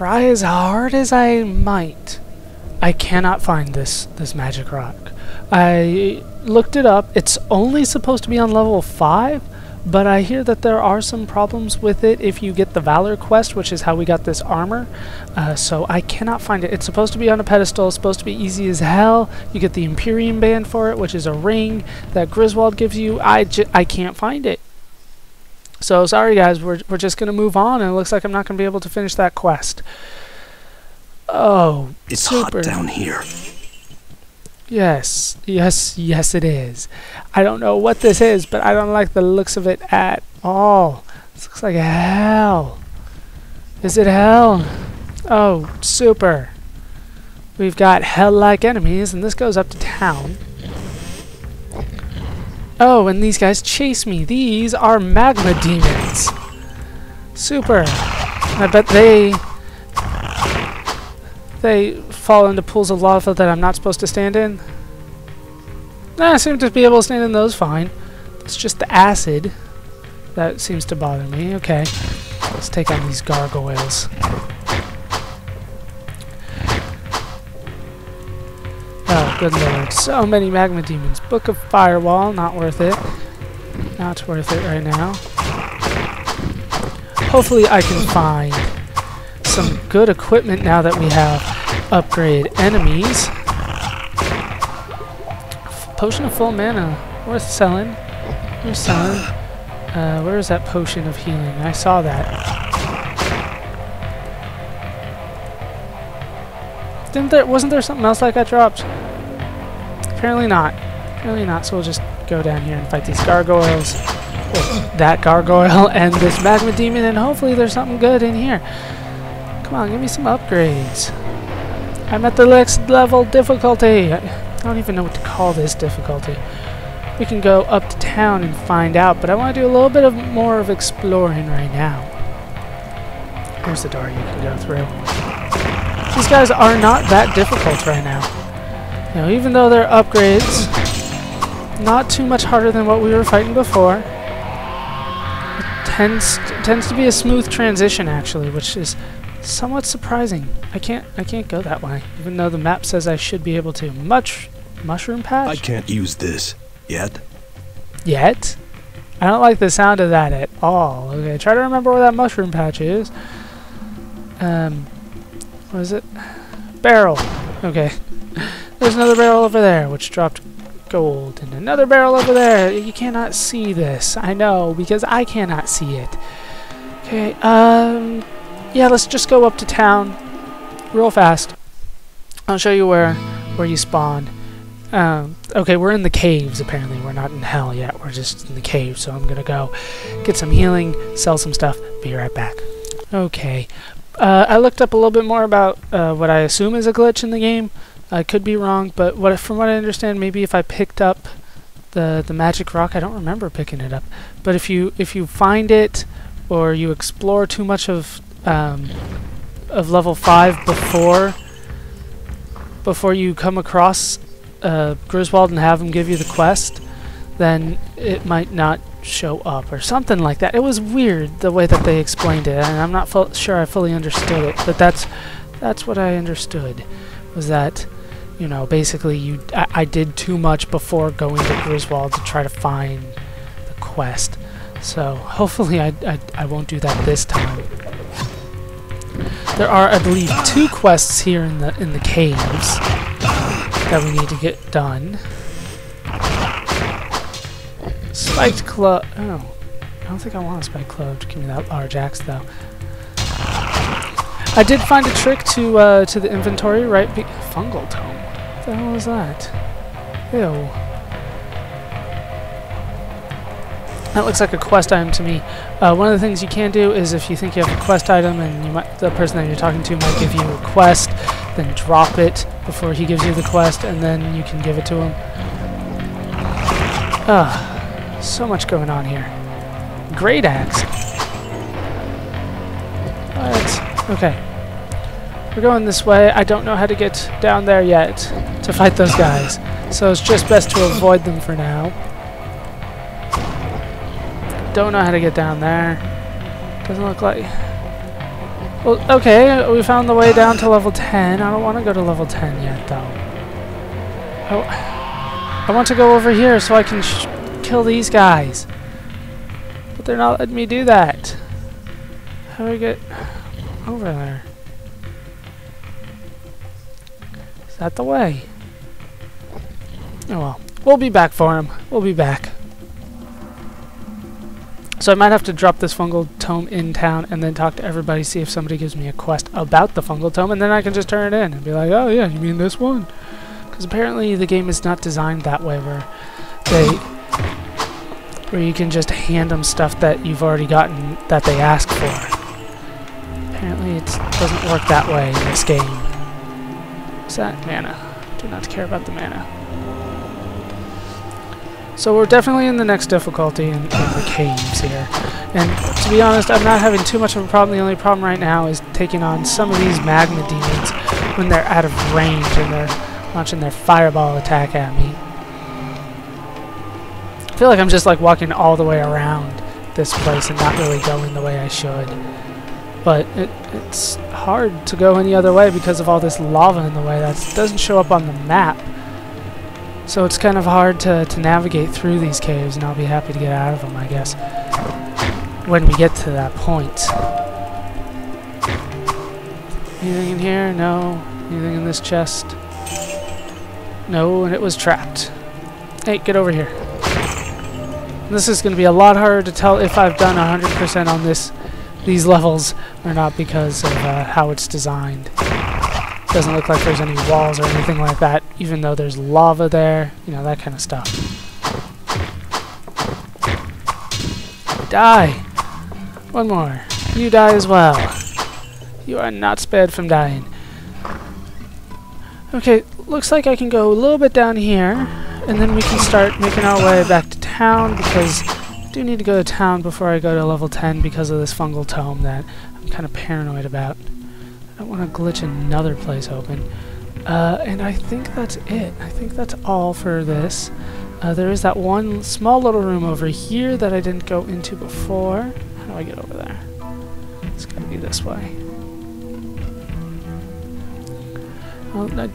try as hard as I might, I cannot find this this magic rock. I looked it up. It's only supposed to be on level 5, but I hear that there are some problems with it if you get the Valor quest, which is how we got this armor. Uh, so I cannot find it. It's supposed to be on a pedestal. It's supposed to be easy as hell. You get the Empyrean Band for it, which is a ring that Griswold gives you. I, I can't find it. So sorry guys, we're, we're just going to move on, and it looks like I'm not going to be able to finish that quest. Oh, it's super. hot down here. Yes, yes, yes it is. I don't know what this is, but I don't like the looks of it at all. This looks like hell. Is it hell? Oh, super. We've got hell-like enemies, and this goes up to town. Oh, and these guys chase me. These are magma demons. Super. I bet they they fall into pools of lava that I'm not supposed to stand in. Nah, I seem to be able to stand in those fine. It's just the acid that seems to bother me. Okay, let's take on these gargoyles. Good lord. So many magma demons. Book of Firewall, not worth it. Not worth it right now. Hopefully I can find some good equipment now that we have upgrade enemies. Potion of full mana. Worth selling. Worth selling. Uh, where is that potion of healing? I saw that. Didn't there? Wasn't there something else like I dropped? Apparently not. Apparently not. So we'll just go down here and fight these gargoyles. That gargoyle and this magma demon, and hopefully there's something good in here. Come on, give me some upgrades. I'm at the next level difficulty. I don't even know what to call this difficulty. We can go up to town and find out, but I want to do a little bit of more of exploring right now. Here's the door you can go through. These guys are not that difficult right now. You know, even though they're upgrades, not too much harder than what we were fighting before. It tends tends to be a smooth transition actually, which is somewhat surprising. I can't I can't go that way, even though the map says I should be able to. Much mushroom patch? I can't use this yet. Yet? I don't like the sound of that at all. Okay, try to remember where that mushroom patch is. Um, what is it? Barrel. Okay. There's another barrel over there, which dropped gold. And another barrel over there. You cannot see this. I know, because I cannot see it. Okay, um... Yeah, let's just go up to town real fast. I'll show you where where you spawn. Um, okay, we're in the caves, apparently. We're not in hell yet. We're just in the caves, so I'm to go get some healing, sell some stuff, be right back. Okay. Uh, I looked up a little bit more about uh, what I assume is a glitch in the game. I could be wrong, but what from what I understand, maybe if I picked up the the magic rock, I don't remember picking it up. But if you if you find it or you explore too much of um, of level 5 before before you come across uh, Griswold and have him give you the quest, then it might not show up or something like that. It was weird the way that they explained it, and I'm not sure I fully understood it, but that's that's what I understood was that you know basically you I, I did too much before going to Griswold to try to find the quest. So hopefully I, I, I won't do that this time. There are, I believe, two quests here in the in the caves that we need to get done. Spiked club. Oh, I don't think I want a spiked club. to Give me that large axe, though. I did find a trick to uh, to the inventory, right? Be fungal tome. What the hell is that? Ew. That looks like a quest item to me. Uh, one of the things you can do is if you think you have a quest item and might, the person that you're talking to might give you a quest, then drop it before he gives you the quest, and then you can give it to him. Ah, so much going on here. Great axe. What? Okay. We're going this way. I don't know how to get down there yet to fight those guys, so it's just best to avoid them for now. Don't know how to get down there. Doesn't look like... Well, okay, we found the way down to level 10. I don't want to go to level 10 yet, though. Oh, I want to go over here so I can kill these guys. But they're not letting me do that. How do I get over there? That the way? Oh well. We'll be back for him. We'll be back. So I might have to drop this fungal tome in town and then talk to everybody, see if somebody gives me a quest about the fungal tome, and then I can just turn it in and be like, oh yeah, you mean this one? Because apparently the game is not designed that way where they where you can just hand them stuff that you've already gotten that they ask for. Apparently it doesn't work that way in this game. What's that? Mana. Do not care about the mana. So we're definitely in the next difficulty in, in, the caves here. And to be honest, I'm not having too much of a problem. The only problem right now is taking on some of these magma demons when they're out of range and they're launching their fireball attack at me. I feel like I'm just like walking all the way around this place and not really going the way I should. But it, it's hard to go any other way because of all this lava in the way. That doesn't show up on the map. So it's kind of hard to, to navigate through these caves, and I'll be happy to get out of them, I guess, when we get to that point. Anything in here? No. Anything in this chest? No, and it was trapped. Hey, get over here. This is going to be a lot harder to tell if I've done 100% on this these levels are not because of uh, how it's designed. Doesn't look like there's any walls or anything like that, even though there's lava there, you know, that kind of stuff. Die! One more. You die as well. You are not spared from dying. Okay, looks like I can go a little bit down here, and then we can start making our way back to town, because do need to go to town before I go to level 10 because of this fungal tome that I'm kind of paranoid about. I don't want to glitch another place open. Uh, and I think that's it. I think that's all for this. Uh, there is that one small little room over here that I didn't go into before. How do I get over there? It's gotta be this way. Well, that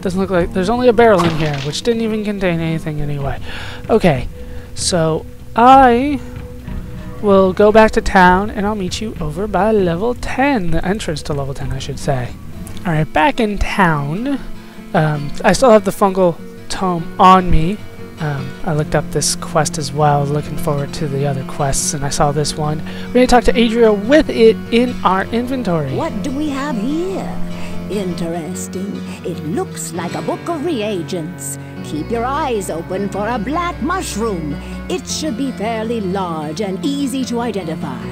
doesn't look like... There's only a barrel in here, which didn't even contain anything anyway. Okay, so I We'll go back to town, and I'll meet you over by level 10. The entrance to level 10, I should say. Alright, back in town. Um, I still have the fungal tome on me. Um, I looked up this quest as well, looking forward to the other quests, and I saw this one. We're going to talk to Adria with it in our inventory. What do we have here? Interesting. It looks like a book of reagents. Keep your eyes open for a black mushroom. It should be fairly large and easy to identify.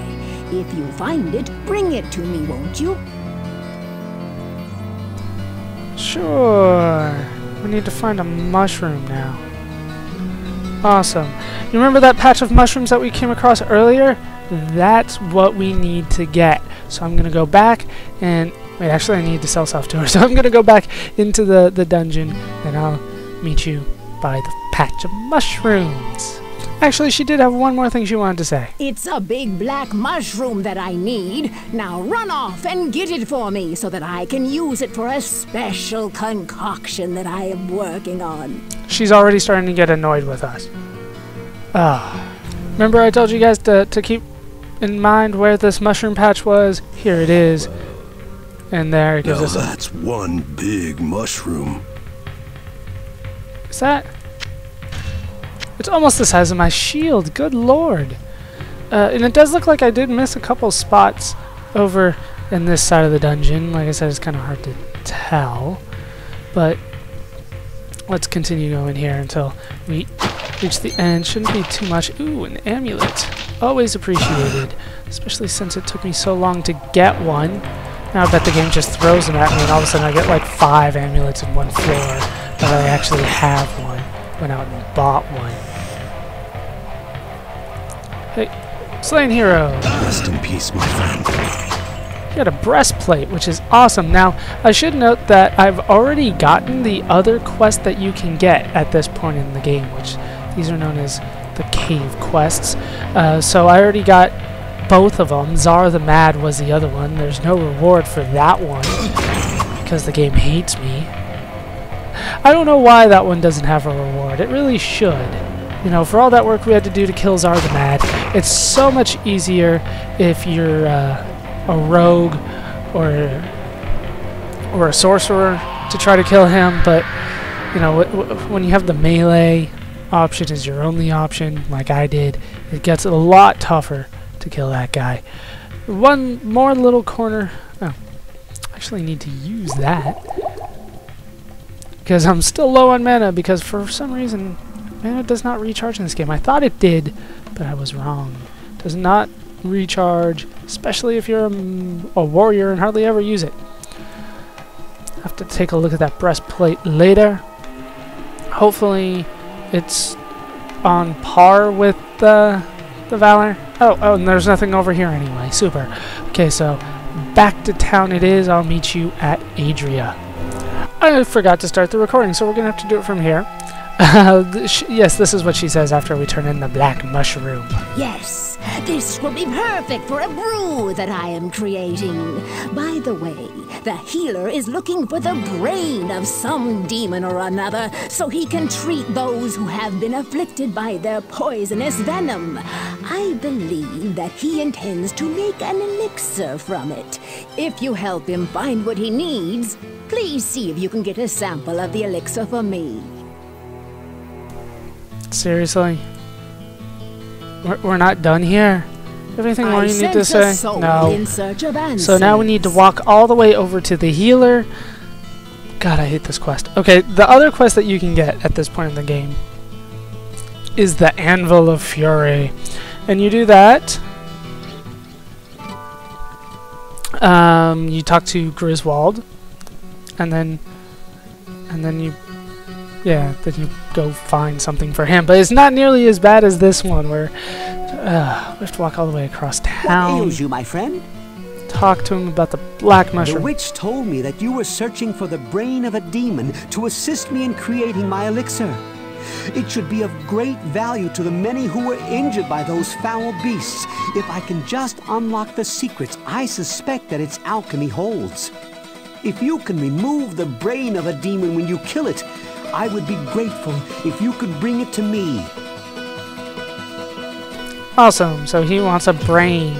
If you find it, bring it to me, won't you? Sure. We need to find a mushroom now. Awesome. You remember that patch of mushrooms that we came across earlier? That's what we need to get. So I'm going to go back and... Wait, actually I need to sell stuff to her. So I'm going to go back into the, the dungeon and I'll meet you by the patch of mushrooms. Actually, she did have one more thing she wanted to say. It's a big black mushroom that I need. Now run off and get it for me so that I can use it for a special concoction that I am working on. She's already starting to get annoyed with us. Ah. Remember I told you guys to, to keep in mind where this mushroom patch was? Here it is. And there it gives now us... that's one big mushroom. Is that... It's almost the size of my shield. Good lord. Uh, and it does look like I did miss a couple spots over in this side of the dungeon. Like I said, it's kind of hard to tell. But let's continue going here until we reach the end. Shouldn't be too much. Ooh, an amulet. Always appreciated. Especially since it took me so long to get one. Now I bet the game just throws them at me and all of a sudden I get like five amulets in one floor. But I actually have one. Went out and bought one. Slain Hero! Rest in peace, my friend. You got a breastplate, which is awesome. Now, I should note that I've already gotten the other quest that you can get at this point in the game, which these are known as the cave quests. Uh, so I already got both of them. Zar the Mad was the other one. There's no reward for that one because the game hates me. I don't know why that one doesn't have a reward. It really should. You know, for all that work we had to do to kill Zar the Mad, it's so much easier if you're uh, a rogue or or a sorcerer to try to kill him, but you know, when you have the melee option as your only option, like I did, it gets a lot tougher to kill that guy. One more little corner. Oh, actually need to use that because I'm still low on mana because for some reason mana does not recharge in this game. I thought it did, but I was wrong. Does not recharge, especially if you're a, a warrior and hardly ever use it. Have to take a look at that breastplate later. Hopefully, it's on par with the the Valor. Oh, oh, and there's nothing over here anyway. Super. Okay, so back to town it is. I'll meet you at Adria. I forgot to start the recording, so we're to have to do it from here. Yes, this is what she says after we turn in the black mushroom. Yes, this will be perfect for a brew that I am creating. By the way, the healer is looking for the brain of some demon or another so he can treat those who have been afflicted by their poisonous venom. I believe that he intends to make an elixir from it. If you help him find what he needs, please see if you can get a sample of the elixir for me. Seriously? We're, we're not done here? Everything more you need to say? No. So now we need to walk all the way over to the healer. God, I hate this quest. Okay, the other quest that you can get at this point in the game is the Anvil of Fury. And you do that. Um, you talk to Griswold. And then... And then you yeah, then you go find something for him. But it's not nearly as bad as this one, where uh, we have to walk all the way across town. What ails you, my friend? Talk to him about the black mushroom. The witch told me that you were searching for the brain of a demon to assist me in creating my elixir. It should be of great value to the many who were injured by those foul beasts if I can just unlock the secrets I suspect that its alchemy holds. If you can remove the brain of a demon when you kill it, I would be grateful if you could bring it to me. Awesome. So he wants a brain.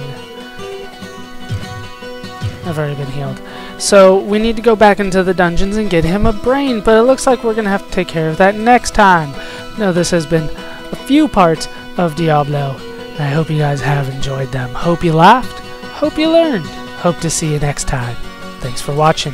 I've already been healed. So we need to go back into the dungeons and get him a brain, but it looks like we're going to have to take care of that next time. Now this has been a few parts of Diablo. I hope you guys have enjoyed them. Hope you laughed. Hope you learned. Hope to see you next time. Thanks for watching.